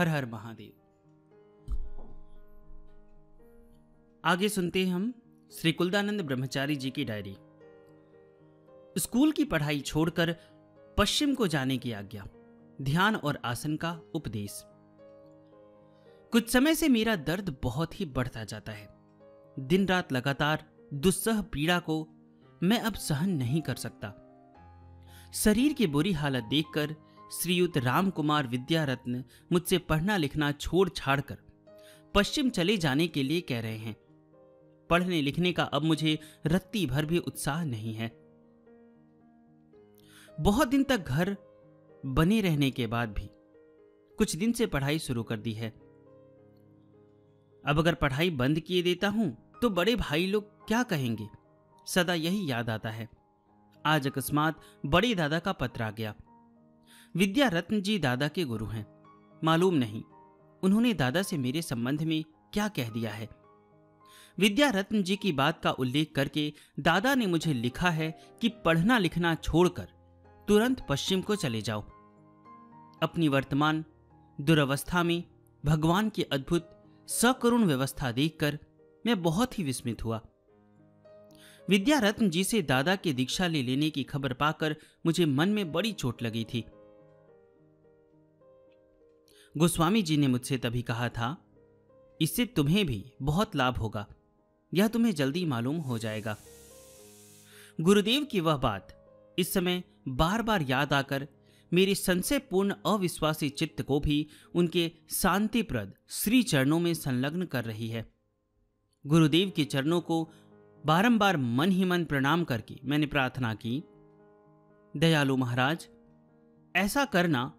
हर हर महादेव। आगे सुनते हैं हम श्री कुलदानंद ब्रह्मचारी जी की डायरी। स्कूल की पढ़ाई छोड़कर पश्चिम को जाने की आज्ञा, ध्यान और आसन का उपदेश। कुछ समय से मेरा दर्द बहुत ही बढ़ता जाता है। दिन रात लगातार दुस्सह पीड़ा को मैं अब सहन नहीं कर सकता। शरीर की बुरी हालत देखकर श्रीयुत राम कुमार विद्यारत्न मुझसे पढ़ना लिखना छोड़ छाड़ कर पश्चिम चले जाने के लिए कह रहे हैं। पढ़ने लिखने का अब मुझे रत्ती भर भी उत्साह नहीं है। बहुत दिन तक घर बने रहने के बाद भी कुछ दिन से पढ़ाई शुरू कर दी है। अब अगर पढ़ाई बंद किए देता हूँ तो बड़े भाई लोग क्या कहेंगे? सदा यही याद आता है। आज अकस्मात बड़े दादा का पत्र आ गया। विद्या रत्न जी दादा के गुरु हैं। मालूम नहीं, उन्होंने दादा से मेरे संबंध में क्या कह दिया है। विद्या रत्न जी की बात का उल्लेख करके दादा ने मुझे लिखा है कि पढ़ना लिखना छोड़कर तुरंत पश्चिम को चले जाओ। अपनी वर्तमान दुर्वस्था में भगवान की अद्भुत सकरुण व्यवस्था देखकर मैं बहुत ही विस्मित हुआ। विद्या रत्न जी से दादा के दीक्षा ले लेने की खबर पाकर मुझे मन में बड़ी चोट लगी थी। गोस्वामी जी ने मुझसे तभी कहा था, इससे तुम्हें भी बहुत लाभ होगा। यह तुम्हें जल्दी मालूम हो जाएगा। गुरुदेव की वह बात इस समय बार बार याद आकर मेरे संशयपूर्ण अविश्वासी चित्त को भी उनके शांतिप्रद श्री चरणों में संलग्न कर रही है। गुरुदेव के चरणों को बारंबार मन ही मन प्रणाम करके मैंने प्रार्थना की, दयालु महाराज, ऐसा करना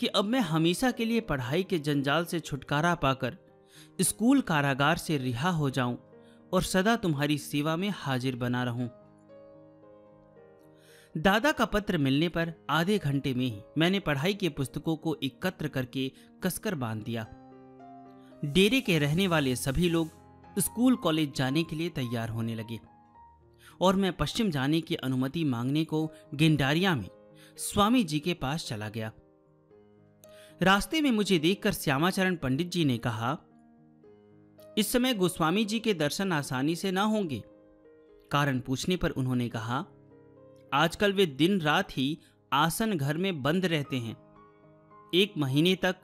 कि अब मैं हमेशा के लिए पढ़ाई के जंजाल से छुटकारा पाकर स्कूल कारागार से रिहा हो जाऊँ और सदा तुम्हारी सेवा में हाजिर बना रहूँ। दादा का पत्र मिलने पर आधे घंटे में ही मैंने पढ़ाई के पुस्तकों को एकत्र करके कसकर बाँध दिया। डेरे के रहने वाले सभी लोग स्कूल कॉलेज जाने के लिए तैयार होने लगे और मैं पश्चिम जाने की अनुमति मांगने को गिंडारिया में स्वामी जी के पास चला गया। रास्ते में मुझे देखकर श्यामाचरण पंडित जी ने कहा, इस समय गोस्वामी जी के दर्शन आसानी से ना होंगे। कारण पूछने पर उन्होंने कहा, आजकल वे दिन रात ही आसन घर में बंद रहते हैं। एक महीने तक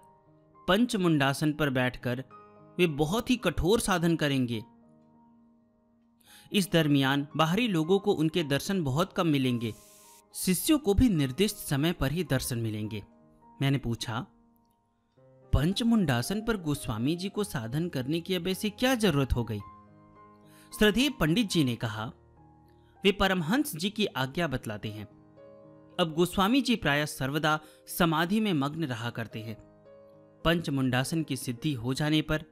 पंचमुंडासन पर बैठकर वे बहुत ही कठोर साधन करेंगे। इस दरमियान बाहरी लोगों को उनके दर्शन बहुत कम मिलेंगे। शिष्यों को भी निर्दिष्ट समय पर ही दर्शन मिलेंगे। मैंने पूछा पंचमुंडासन पर गोस्वामी जी को साधन करने की अब ऐसी क्या ज़रूरत हो गई? श्रद्धेय पंडित जी ने कहा, वे परमहंस जी की आज्ञा बतलाते हैं। अब गोस्वामी जी प्राय सर्वदा समाधि में मग्न रहा करते हैं। पंचमुंडासन की सिद्धि हो जाने पर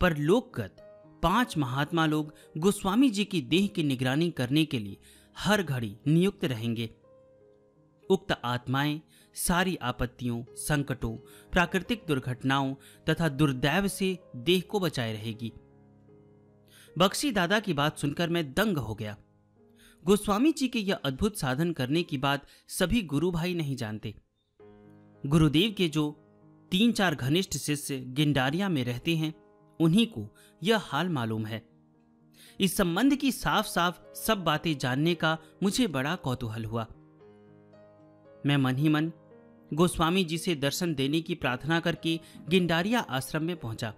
पर लोकगत पाँच महात्मा लोग गोस्वामी जी की देह की निगरानी करने के लिए हर घड़ी नियुक्त रहेंगे। उक्त आत्माएँ सारी आपत्तियों, संकटों, प्राकृतिक दुर्घटनाओं तथा दुर्दैव से देह को बचाए रहेगी। बक्सी दादा की बात सुनकर मैं दंग हो गया। गोस्वामी जी के यह अद्भुत साधन करने की बात सभी गुरु भाई नहीं जानते। गुरुदेव के जो तीन चार घनिष्ठ शिष्य गिंडारिया में रहते हैं, उन्हीं को यह हाल मालूम है। इस संबंध की साफ़ साफ़ सब बातें जानने का मुझे बड़ा कौतूहल हुआ। मैं मन ही मन गोस्वामी जी से दर्शन देने की प्रार्थना करके गिंडारिया आश्रम में पहुँचा।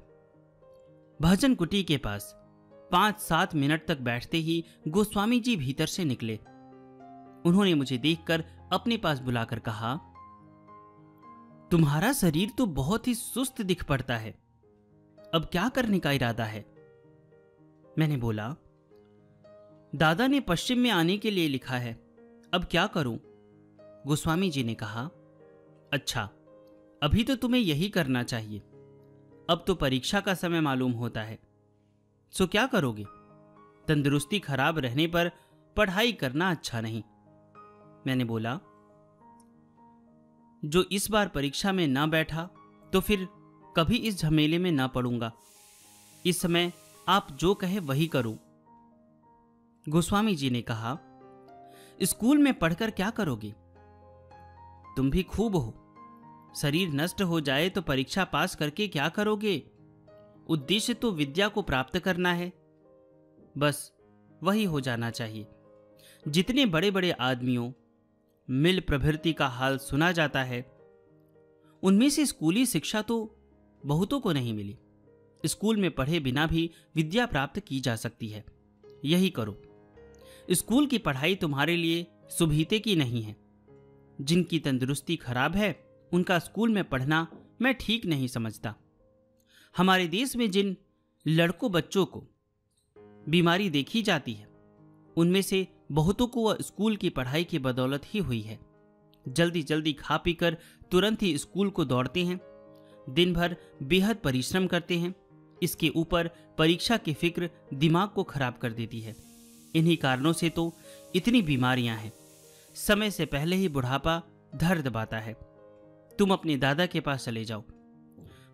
भजन कुटी के पास पाँच सात मिनट तक बैठते ही गोस्वामी जी भीतर से निकले। उन्होंने मुझे देखकर अपने पास बुलाकर कहा, तुम्हारा शरीर तो बहुत ही सुस्त दिख पड़ता है। अब क्या करने का इरादा है? मैंने बोला, दादा ने पश्चिम में आने के लिए लिखा है। अब क्या करूँ? गोस्वामी जी ने कहा अच्छा अभी तो तुम्हें यही करना चाहिए। अब तो परीक्षा का समय मालूम होता है। सो क्या करोगे? तंदुरुस्ती खराब रहने पर पढ़ाई करना अच्छा नहीं। मैंने बोला, जो इस बार परीक्षा में ना बैठा तो फिर कभी इस झमेले में ना पड़ूँगा। इस समय आप जो कहे वही करूँ। गोस्वामी जी ने कहा, स्कूल में पढ़कर क्या करोगे? तुम भी खूब हो। शरीर नष्ट हो जाए तो परीक्षा पास करके क्या करोगे? उद्देश्य तो विद्या को प्राप्त करना है। बस, वही हो जाना चाहिए। जितने बड़े बड़े आदमियों, मिल प्रभृति का हाल सुना जाता है, उनमें से स्कूली शिक्षा तो बहुतों को नहीं मिली। स्कूल में पढ़े बिना भी विद्या प्राप्त की जा सकती है। यही करो। स्कूल की पढ़ाई तुम्हारे लिए सुभीते की नहीं है। जिनकी तंदुरुस्ती खराब है उनका स्कूल में पढ़ना मैं ठीक नहीं समझता। हमारे देश में जिन लड़कों बच्चों को बीमारी देखी जाती है, उनमें से बहुतों को वह स्कूल की पढ़ाई की बदौलत ही हुई है। जल्दी जल्दी खा पी कर तुरंत ही स्कूल को दौड़ते हैं दिन भर बेहद परिश्रम करते हैं, इसके ऊपर परीक्षा की फ़िक्र दिमाग को खराब कर देती है। इन्हीं कारणों से तो इतनी बीमारियाँ हैं। समय से पहले ही बुढ़ापा धर दबाता है। तुम अपने दादा के पास चले जाओ।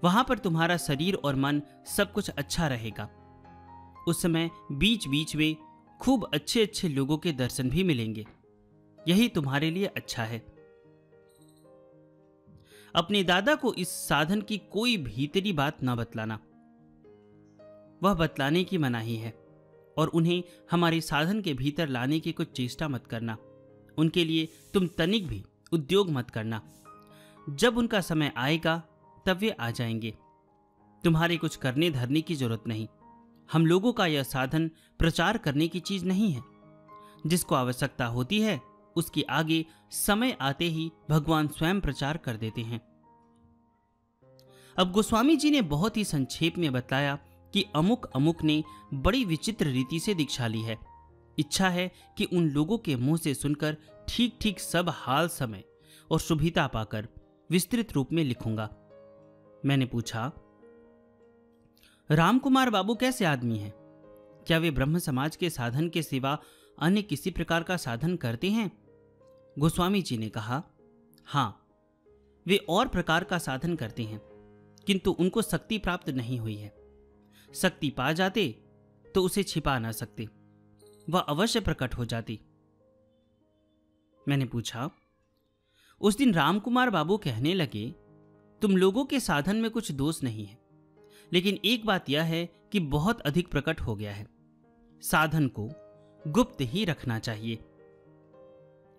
वहाँ पर तुम्हारा शरीर और मन सब कुछ अच्छा रहेगा। उस समय बीच बीच में खूब अच्छे अच्छे लोगों के दर्शन भी मिलेंगे। यही तुम्हारे लिए अच्छा है। अपने दादा को इस साधन की कोई भीतरी बात ना बतलाना। वह बतलाने की मनाही है और उन्हें हमारे साधन के भीतर लाने की कुछ चेष्टा मत करना। उनके लिए तुम तनिक भी उद्योग मत करना। जब उनका समय आएगा, तब वे आ जाएँगे। तुम्हारे कुछ करने धरने की ज़रूरत नहीं। हम लोगों का यह साधन प्रचार करने की चीज़ नहीं है। जिसको आवश्यकता होती है, उसके आगे समय आते ही भगवान स्वयं प्रचार कर देते हैं। अब गोस्वामी जी ने बहुत ही संक्षेप में बताया कि अमुक अमुक ने बड़ी विचित्र रीति से दीक्षा ली है। इच्छा है कि उन लोगों के मुँह से सुनकर ठीक ठीक सब हाल समय और शुभिता पाकर विस्तृत रूप में लिखूँगा। मैंने पूछा, रामकुमार बाबू कैसे आदमी हैं? क्या वे ब्रह्म समाज के साधन के सिवा अन्य किसी प्रकार का साधन करते हैं? गोस्वामी जी ने कहा, हाँ, वे और प्रकार का साधन करते हैं, किंतु उनको शक्ति प्राप्त नहीं हुई है। शक्ति पा जाते तो उसे छिपा ना सकते। वह अवश्य प्रकट हो जाती। मैंने पूछा उस दिन रामकुमार बाबू कहने लगे, तुम लोगों के साधन में कुछ दोष नहीं है, लेकिन एक बात यह है कि बहुत अधिक प्रकट हो गया है। साधन को गुप्त ही रखना चाहिए।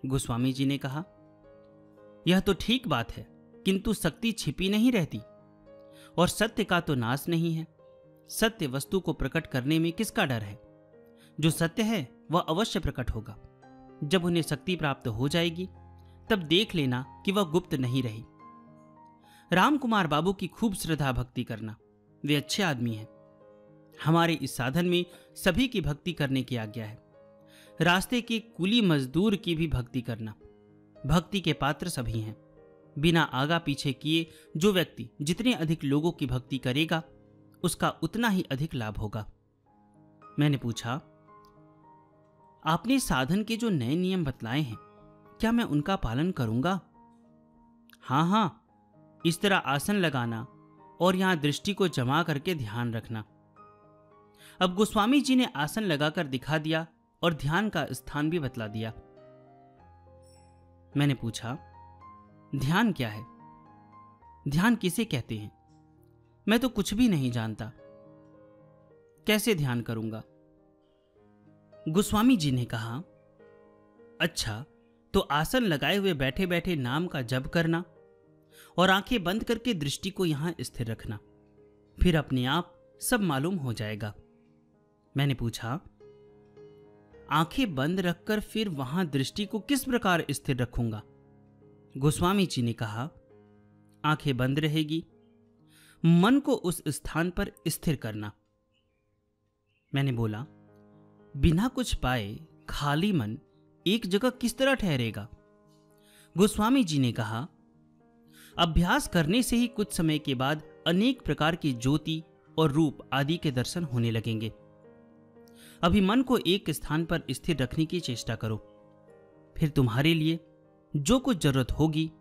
गोस्वामी जी ने कहा, यह तो ठीक बात है, किंतु शक्ति छिपी नहीं रहती, और सत्य का तो नाश नहीं है। सत्य वस्तु को प्रकट करने में किसका डर है? जो सत्य है, वह अवश्य प्रकट होगा। जब उन्हें शक्ति प्राप्त हो जाएगी तब देख लेना कि वह गुप्त नहीं रही। रामकुमार बाबू की खूब श्रद्धा भक्ति करना। वे अच्छे आदमी हैं। हमारे इस साधन में सभी की भक्ति करने की आज्ञा है। रास्ते के कुली मजदूर की भी भक्ति करना। भक्ति के पात्र सभी हैं। बिना आगा पीछे किए जो व्यक्ति जितने अधिक लोगों की भक्ति करेगा, उसका उतना ही अधिक लाभ होगा। मैंने पूछा, आपने साधन के जो नए नियम बतलाए हैं क्या मैं उनका पालन करूँगा? हाँ हाँ इस तरह आसन लगाना और यहाँ दृष्टि को जमा करके ध्यान रखना। अब गोस्वामी जी ने आसन लगाकर दिखा दिया और ध्यान का स्थान भी बतला दिया। मैंने पूछा, ध्यान क्या है? ध्यान किसे कहते हैं? मैं तो कुछ भी नहीं जानता। कैसे ध्यान करूँगा? गोस्वामी जी ने कहा अच्छा तो आसन लगाए हुए बैठे बैठे नाम का जप करना और आँखें बंद करके दृष्टि को यहाँ स्थिर रखना। फिर अपने आप सब मालूम हो जाएगा। मैंने पूछा, आँखें बंद रखकर फिर वहाँ दृष्टि को किस प्रकार स्थिर रखूँगा? गोस्वामी जी ने कहा, आँखें बंद रहेगी। मन को उस स्थान पर स्थिर करना। मैंने बोला, बिना कुछ पाए खाली मन एक जगह किस तरह ठहरेगा? गोस्वामी जी ने कहा, अभ्यास करने से ही कुछ समय के बाद अनेक प्रकार की ज्योति और रूप आदि के दर्शन होने लगेंगे। अभी मन को एक स्थान पर स्थिर रखने की चेष्टा करो। फिर तुम्हारे लिए जो कुछ ज़रूरत होगी,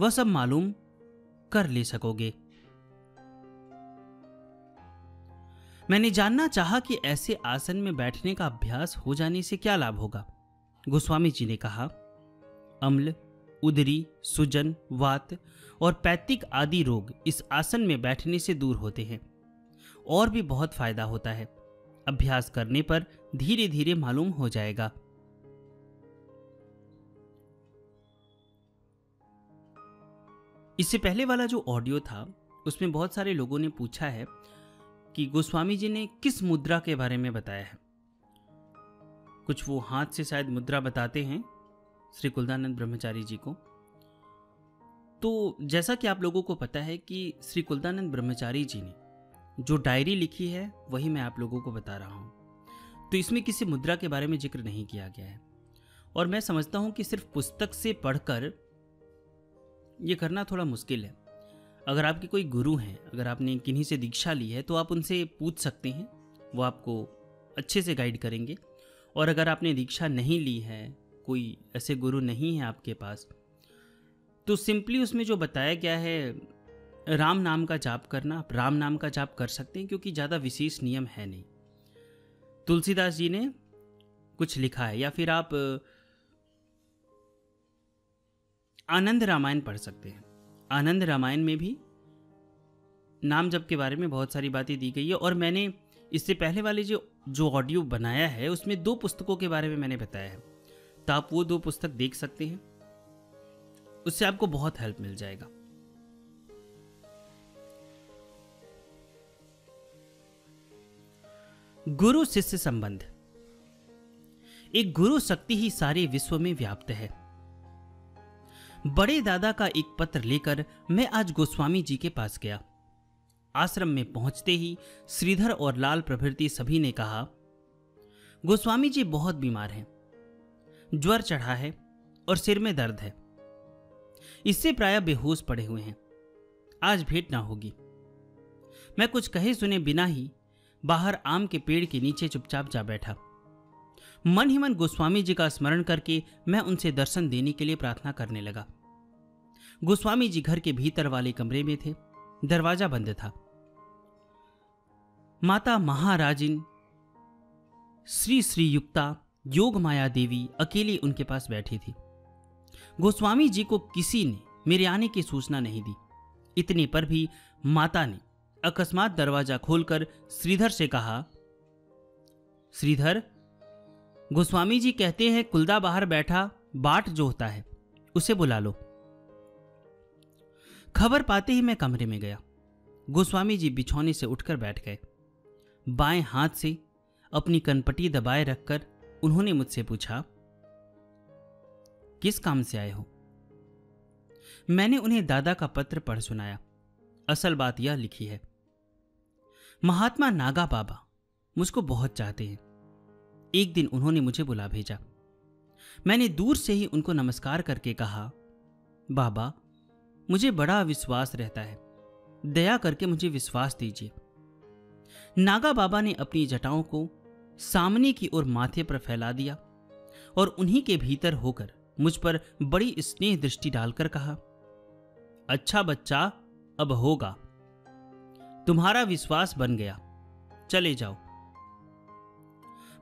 वह सब मालूम कर ले सकोगे। मैंने जानना चाहा कि ऐसे आसन में बैठने का अभ्यास हो जाने से क्या लाभ होगा। गोस्वामी जी ने कहा, अम्ल, उदरी, सुजन, वात और पैतिक आदि रोग इस आसन में बैठने से दूर होते हैं। और भी बहुत फ़ायदा होता है। अभ्यास करने पर धीरे धीरे मालूम हो जाएगा। इससे पहले वाला जो ऑडियो था, उसमें बहुत सारे लोगों ने पूछा है कि गोस्वामी जी ने किस मुद्रा के बारे में बताया है। कुछ वो हाथ से शायद मुद्रा बताते हैं श्री कुलदानंद ब्रह्मचारी जी को। तो जैसा कि आप लोगों को पता है कि श्री कुलदानंद ब्रह्मचारी जी ने जो डायरी लिखी है, वही मैं आप लोगों को बता रहा हूँ। तो इसमें किसी मुद्रा के बारे में ज़िक्र नहीं किया गया है। और मैं समझता हूँ कि सिर्फ़ पुस्तक से पढ़कर ये करना थोड़ा मुश्किल है। अगर आपके कोई गुरु हैं, अगर आपने किन्हीं से दीक्षा ली है तो आप उनसे पूछ सकते हैं, वो आपको अच्छे से गाइड करेंगे। और अगर आपने दीक्षा नहीं ली है, कोई ऐसे गुरु नहीं है आपके पास तो सिंपली उसमें जो बताया गया है, राम नाम का जाप करना, आप राम नाम का जाप कर सकते हैं, क्योंकि ज़्यादा विशेष नियम है नहीं। तुलसीदास जी ने कुछ लिखा है, या फिर आप, आनंद रामायण पढ़ सकते हैं। आनंद रामायण में भी नाम जप के बारे में बहुत सारी बातें दी गई है, और मैंने इससे पहले वाले जो जो ऑडियो बनाया है, उसमें दो पुस्तकों के बारे में मैंने बताया है। तो आप वो दो पुस्तक देख सकते हैं। उससे आपको बहुत हेल्प मिल जाएगा। गुरु शिष्य संबंध। एक गुरु शक्ति ही सारे विश्व में व्याप्त है। बड़े दादा का एक पत्र लेकर मैं आज गोस्वामी जी के पास गया। आश्रम में पहुँचते ही श्रीधर और लाल प्रभृति सभी ने कहा, गोस्वामी जी बहुत बीमार हैं। ज्वर चढ़ा है और सिर में दर्द है। इससे प्राय बेहोश पड़े हुए हैं। आज भेंट ना होगी। मैं कुछ कहे सुने बिना ही बाहर आम के पेड़ के नीचे चुपचाप जा बैठा। मन ही मन गोस्वामी जी का स्मरण करके मैं उनसे दर्शन देने के लिए प्रार्थना करने लगा। गोस्वामी जी घर के भीतर वाले कमरे में थे। दरवाज़ा बंद था। माता महाराजिन, श्री श्री युक्ता योग माया देवी अकेली उनके पास बैठी थी। गोस्वामी जी को किसी ने मेरे आने की सूचना नहीं दी। इतने पर भी माता ने अकस्मात दरवाज़ा खोलकर श्रीधर से कहा, श्रीधर, गोस्वामी जी कहते हैं कुलदा बाहर बैठा, बाट जो होता है, उसे बुला लो। खबर पाते ही मैं कमरे में गया। गोस्वामी जी बिछौने से उठकर बैठ गए। बाएँ हाथ से अपनी कनपटी दबाए रखकर उन्होंने मुझसे पूछा, किस काम से आए हो? मैंने उन्हें दादा का पत्र पढ़ सुनाया। असल बात यह लिखी है, महात्मा नागा बाबा मुझको बहुत चाहते हैं। एक दिन उन्होंने मुझे बुला भेजा। मैंने दूर से ही उनको नमस्कार करके कहा, बाबा मुझे बड़ा विश्वास रहता है। दया करके मुझे विश्वास दीजिए। नागा बाबा ने अपनी जटाओं को सामने की ओर माथे पर फैला दिया और उन्हीं के भीतर होकर मुझ पर बड़ी स्नेह दृष्टि डालकर कहा अच्छा बच्चा, अब होगा। तुम्हारा विश्वास बन गया। चले जाओ।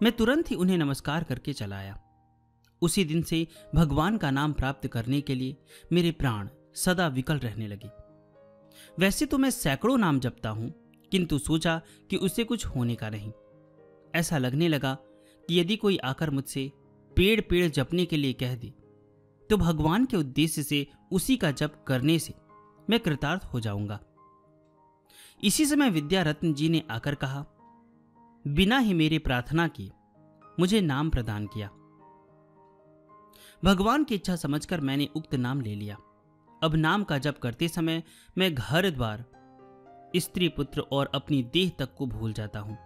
मैं तुरंत ही उन्हें नमस्कार करके चलाया। उसी दिन से भगवान का नाम प्राप्त करने के लिए मेरे प्राण सदा विकल रहने लगी। वैसे तो मैं सैकड़ों नाम जपता हूँ, किंतु सोचा कि उससे कुछ होने का नहीं। ऐसा लगने लगा कि यदि कोई आकर मुझसे पेड़ पेड़ जपने के लिए कह दे तो भगवान के उद्देश्य से उसी का जप करने से मैं कृतार्थ हो जाऊँगा। इसी समय विद्या रत्न जी ने आकर कहा, बिना ही मेरे प्रार्थना किए, मुझे नाम प्रदान किया। भगवान की इच्छा समझकर मैंने उक्त नाम ले लिया। अब नाम का जप करते समय मैं घर द्वार, स्त्री पुत्र और अपनी देह तक को भूल जाता हूँ।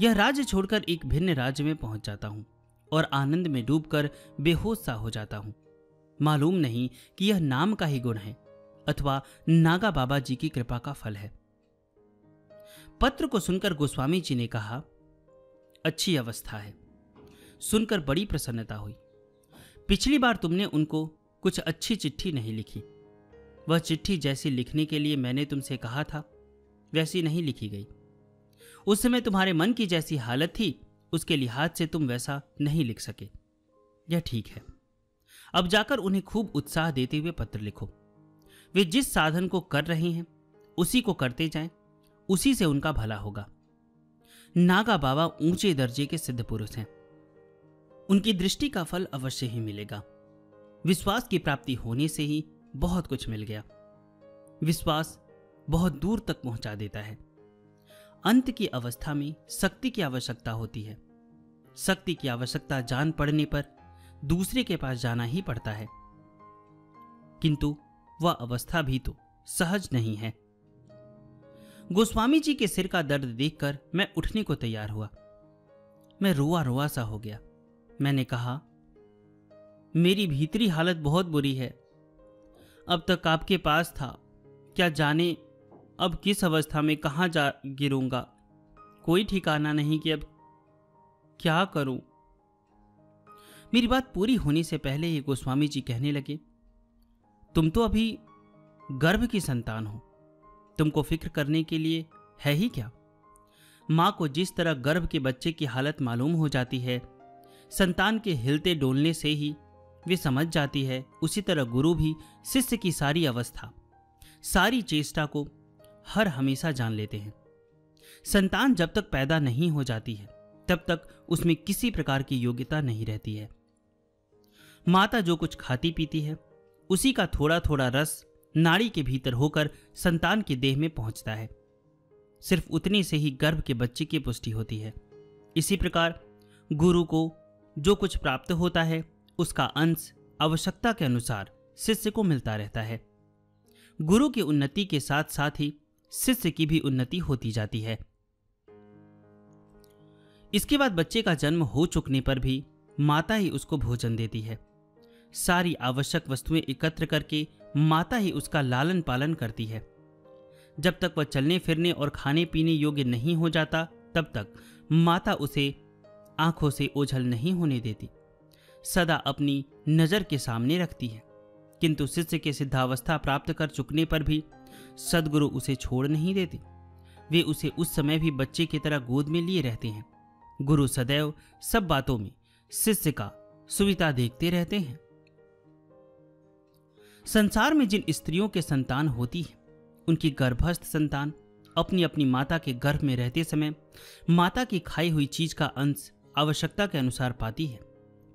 यह राज्य छोड़कर एक भिन्न राज्य में पहुँच जाता हूँ और आनंद में डूबकर बेहोश सा हो जाता हूँ। मालूम नहीं कि यह नाम का ही गुण है अथवा नागा बाबा जी की कृपा का फल है। पत्र को सुनकर गोस्वामी जी ने कहा, अच्छी अवस्था है। सुनकर बड़ी प्रसन्नता हुई। पिछली बार तुमने उनको कुछ अच्छी चिट्ठी नहीं लिखी। वह चिट्ठी जैसी लिखने के लिए मैंने तुमसे कहा था वैसी नहीं लिखी गई। उस समय तुम्हारे मन की जैसी हालत थी उसके लिहाज से तुम वैसा नहीं लिख सके। यह ठीक है। अब जाकर उन्हें खूब उत्साह देते हुए पत्र लिखो। वे जिस साधन को कर रहे हैं उसी को करते जाएँ, उसी से उनका भला होगा। नागा बाबा ऊँचे दर्जे के सिद्ध पुरुष हैं। उनकी दृष्टि का फल अवश्य ही मिलेगा। विश्वास की प्राप्ति होने से ही बहुत कुछ मिल गया। विश्वास बहुत दूर तक पहुँचा देता है। अंत की अवस्था में शक्ति की आवश्यकता होती है। शक्ति की आवश्यकता जान पड़ने पर दूसरे के पास जाना ही पड़ता है। किंतु वह अवस्था भी तो सहज नहीं है। गोस्वामी जी के सिर का दर्द देखकर मैं उठने को तैयार हुआ। मैं रोआ रोआ सा हो गया। मैंने कहा मेरी भीतरी हालत बहुत बुरी है। अब तक आपके पास था। क्या जाने अब किस अवस्था में कहाँ जा गिरूँगा? कोई ठिकाना नहीं कि अब क्या करूँ? मेरी बात पूरी होने से पहले ही गोस्वामी जी कहने लगे, तुम तो अभी गर्भ की संतान हो। तुमको फ़िक्र करने के लिए है ही क्या? माँ को जिस तरह गर्भ के बच्चे की हालत मालूम हो जाती है, संतान के हिलते डोलने से ही वे समझ जाती है, उसी तरह गुरु भी शिष्य की सारी अवस्था, सारी चेष्टा को हर हमेशा जान लेते हैं। संतान जब तक पैदा नहीं हो जाती है, तब तक उसमें किसी प्रकार की योग्यता नहीं रहती है। माता जो कुछ खाती पीती है, उसी का थोड़ा थोड़ा रस नाड़ी के भीतर होकर संतान के देह में पहुँचता है। सिर्फ़ उतने से ही गर्भ के बच्चे की पुष्टि होती है। इसी प्रकार गुरु को जो कुछ प्राप्त होता है उसका अंश आवश्यकता के अनुसार शिष्य को मिलता रहता है। गुरु की उन्नति के साथ साथ ही शिष्य की भी उन्नति होती जाती है। इसके बाद बच्चे का जन्म हो चुकने पर भी माता ही उसको भोजन देती है। सारी आवश्यक वस्तुएँ एकत्र करके माता ही उसका लालन पालन करती है। जब तक वह चलने फिरने और खाने पीने योग्य नहीं हो जाता, तब तक माता उसे आँखों से ओझल नहीं होने देती। सदा अपनी नज़र के सामने रखती है। किंतु शिष्य के सिद्धावस्था प्राप्त कर चुकने पर भी सदगुरु उसे छोड़ नहीं देते। वे उसे उस समय भी बच्चे की तरह गोद में लिए रहते हैं। गुरु सदैव सब बातों में शिष्य का सुविधा देखते रहते हैं। संसार में जिन स्त्रियों के संतान होती है, उनकी गर्भस्थ संतान अपनी अपनी माता के गर्भ में रहते समय माता की खाई हुई चीज़ का अंश आवश्यकता के अनुसार पाती है।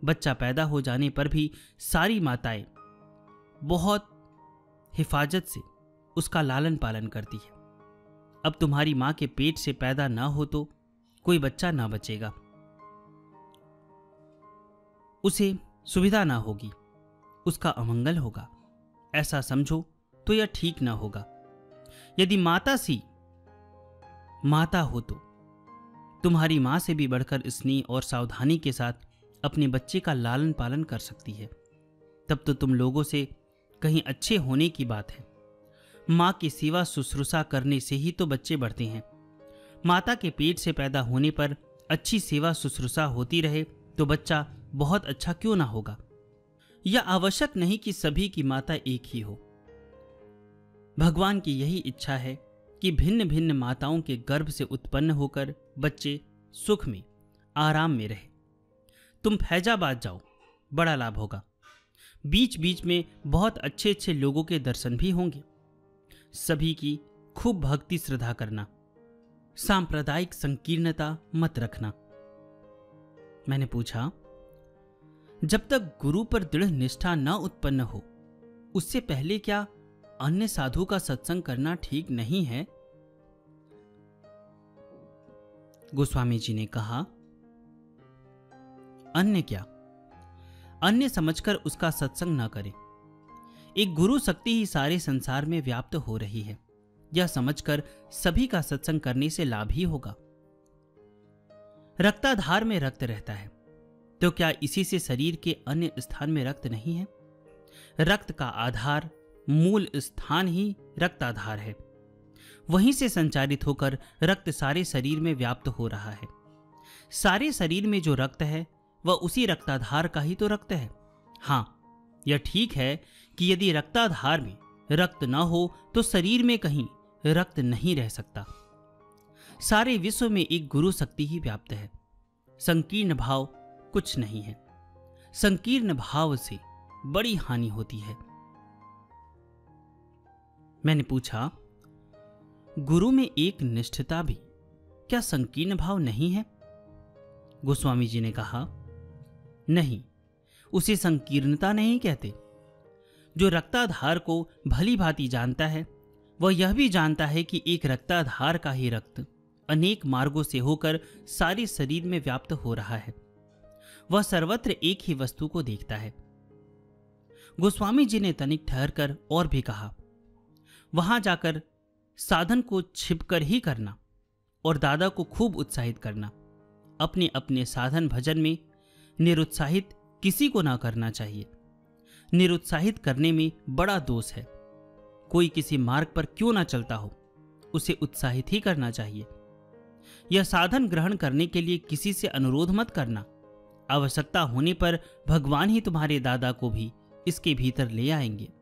बच्चा पैदा हो जाने पर भी सारी माताएँ बहुत हिफाजत से उसका लालन पालन करती है। अब तुम्हारी माँ के पेट से पैदा ना हो तो कोई बच्चा ना बचेगा। उसे सुविधा ना होगी, उसका अमंगल होगा। ऐसा समझो तो यह ठीक ना होगा। यदि माता सी माता हो तो तुम्हारी माँ से भी बढ़कर स्नेह और सावधानी के साथ अपने बच्चे का लालन पालन कर सकती है। तब तो तुम लोगों से कहीं अच्छे होने की बात है। माँ की सेवा शुश्रूषा करने से ही तो बच्चे बढ़ते हैं। माता के पेट से पैदा होने पर अच्छी सेवा शुश्रूषा होती रहे तो बच्चा बहुत अच्छा क्यों ना होगा? यह आवश्यक नहीं कि सभी की माता एक ही हो। भगवान की यही इच्छा है कि भिन्न भिन्न माताओं के गर्भ से उत्पन्न होकर बच्चे सुख में, आराम में रहे। तुम फैजाबाद जाओ, बड़ा लाभ होगा। बीच बीच में बहुत अच्छे अच्छे लोगों के दर्शन भी होंगे। सभी की खूब भक्ति श्रद्धा करना, सांप्रदायिक संकीर्णता मत रखना। मैंने पूछा, जब तक गुरु पर दृढ़ निष्ठा न उत्पन्न हो, उससे पहले क्या अन्य साधु का सत्संग करना ठीक नहीं है? गोस्वामी जी ने कहा अन्य क्या? अन्य समझकर उसका सत्संग न करें। एक गुरु शक्ति ही सारे संसार में व्याप्त हो रही है। यह समझकर सभी का सत्संग करने से लाभ ही होगा। रक्ताधार में रक्त रहता है। तो क्या इसी से शरीर के अन्य स्थान में रक्त नहीं है? रक्त का आधार, मूल स्थान ही रक्ताधार है। वहीं से संचारित होकर रक्त सारे शरीर में व्याप्त हो रहा है। सारे शरीर में जो रक्त है वह उसी रक्ताधार का ही तो रक्त है। हाँ यह ठीक है कि यदि रक्ताधार में रक्त न हो तो शरीर में कहीं रक्त नहीं रह सकता। सारे विश्व में एक गुरु शक्ति ही व्याप्त है। संकीर्ण भाव कुछ नहीं है। संकीर्ण भाव से बड़ी हानि होती है। मैंने पूछा, गुरु में एक निष्ठता भी क्या संकीर्ण भाव नहीं है? गोस्वामी जी ने कहा नहीं, उसे संकीर्णता नहीं कहते। जो रक्ताधार को भली भांति जानता है, वह यह भी जानता है कि एक रक्ताधार का ही रक्त अनेक मार्गों से होकर सारे शरीर में व्याप्त हो रहा है। वह सर्वत्र एक ही वस्तु को देखता है। गोस्वामी जी ने तनिक ठहर कर और भी कहा, वहाँ जाकर साधन को छिपकर ही करना और दादा को खूब उत्साहित करना अपने अपने साधन भजन में निरुत्साहित किसी को ना करना चाहिए। निरुत्साहित करने में बड़ा दोष है। कोई किसी मार्ग पर क्यों ना चलता हो, उसे उत्साहित ही करना चाहिए। यह साधन ग्रहण करने के लिए किसी से अनुरोध मत करना। आवश्यकता होने पर भगवान ही तुम्हारे दादा को भी इसके भीतर ले आएँगे।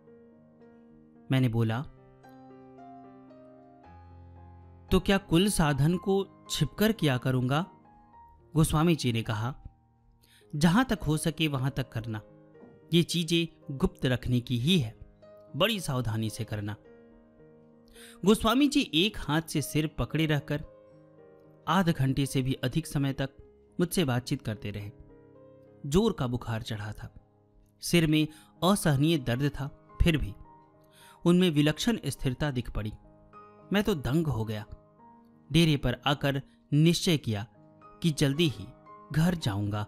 मैंने बोला तो क्या कुल साधन को छिपकर किया करूँगा? गोस्वामी जी ने कहा जहाँ तक हो सके वहाँ तक करना। ये चीज़ें गुप्त रखने की ही है। बड़ी सावधानी से करना। गोस्वामी जी एक हाथ से सिर पकड़े रहकर आध घंटे से भी अधिक समय तक मुझसे बातचीत करते रहे। ज़ोर का बुखार चढ़ा था। सिर में असहनीय दर्द था, फिर भी। उनमें विलक्षण स्थिरता दिख पड़ी। मैं तो दंग हो गया। डेरे पर आकर निश्चय किया कि जल्दी ही घर जाऊँगा।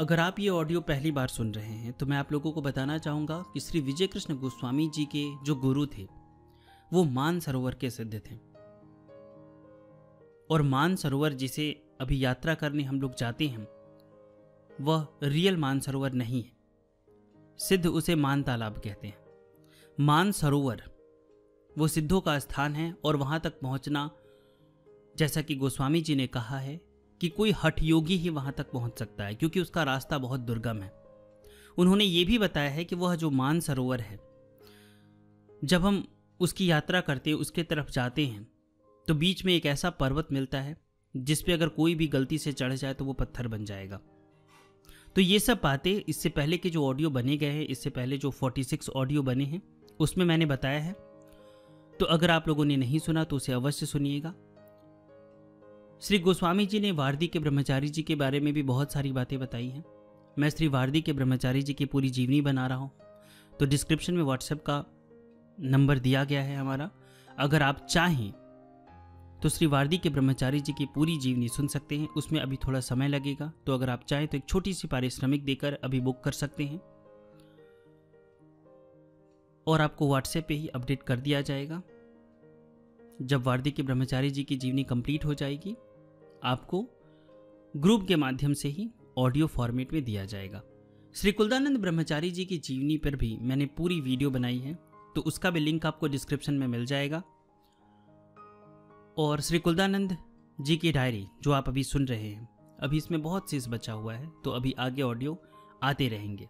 अगर आप ये ऑडियो पहली बार सुन रहे हैं तो मैं आप लोगों को बताना चाहूँगा कि श्री विजय कृष्ण गोस्वामी जी के जो गुरु थे, वो मान सरोवर के सिद्ध थे। और मान सरोवर जिसे अभी यात्रा करने हम लोग जाते हैं, वह रियल मान सरोवर नहीं है। सिद्ध उसे मान तालाब कहते हैं। मान सरोवर, वो सिद्धों का स्थान है और वहाँ तक पहुँचना, जैसा कि गोस्वामी जी ने कहा है कि कोई हठ योगी ही वहाँ तक पहुँच सकता है, क्योंकि उसका रास्ता बहुत दुर्गम है। उन्होंने ये भी बताया है कि वह जो मान सरोवर है, जब हम उसकी यात्रा करते, उसके तरफ़ जाते हैं तो बीच में एक ऐसा पर्वत मिलता है, जिस पे अगर कोई भी गलती से चढ़ जाए तो वो पत्थर बन जाएगा। तो ये सब बातें इससे पहले के जो ऑडियो बने गए हैं, इससे पहले जो 46 ऑडियो बने हैं, उसमें मैंने बताया है। तो अगर आप लोगों ने नहीं सुना तो उसे अवश्य सुनिएगा। श्री गोस्वामी जी ने वारदी के ब्रह्मचारी जी के बारे में भी बहुत सारी बातें बताई हैं। मैं श्री वारदी के ब्रह्मचारी जी की पूरी जीवनी बना रहा हूँ। तो डिस्क्रिप्शन में व्हाट्सएप का नंबर दिया गया है हमारा। अगर आप चाहें तो श्री वारदी के ब्रह्मचारी जी की पूरी जीवनी सुन सकते हैं। उसमें अभी थोड़ा समय लगेगा। तो अगर आप चाहें तो एक छोटी सी पारिश्रमिक देकर अभी बुक कर सकते हैं। और आपको व्हाट्सएप पे ही अपडेट कर दिया जाएगा। जब वारदी के ब्रह्मचारी जी की जीवनी कंप्लीट हो जाएगी आपको ग्रुप के माध्यम से ही ऑडियो फॉर्मेट में दिया जाएगा। श्री कुलदानंद ब्रह्मचारी जी की जीवनी पर भी मैंने पूरी वीडियो बनाई है तो उसका भी लिंक आपको डिस्क्रिप्शन में मिल जाएगा। और श्री कुलदानंद जी की डायरी, जो आप अभी सुन रहे हैं, अभी इसमें बहुत चीज़ बचा हुआ है तो अभी आगे ऑडियो आते रहेंगे।